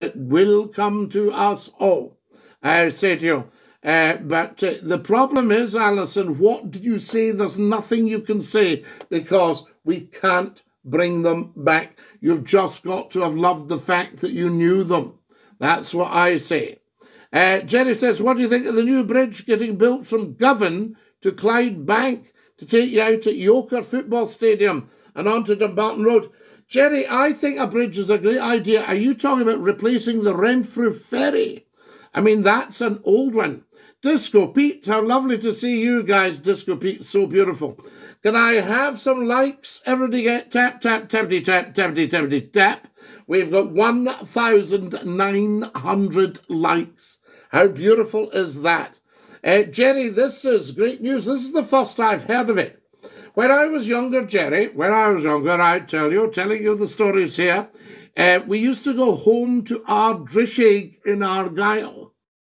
it will come to us all. I say to you, uh, but uh, the problem is, Alison, what do you say? There's nothing you can say because we can't bring them back. You've just got to have loved the fact that you knew them. That's what I say. Uh, Jerry says, What do you think of the new bridge getting built from Govan to Clydebank to take you out at Yoker Football Stadium and onto Dumbarton Road? Jerry, I think a bridge is a great idea. Are you talking about replacing the Renfrew ferry? I mean, that's an old one. Disco Pete, how lovely to see you guys, Disco Pete, so beautiful. Can I have some likes? Everybody get tap, tap, tappity, tap, tappity, tappity, tap. We've got 1,900 likes. How beautiful is that? Uh, Jerry, this is great news. This is the first I've heard of it. When I was younger, Jerry, when I was younger, I tell you, telling you the stories here, uh, we used to go home to Ardrishaig in Argyll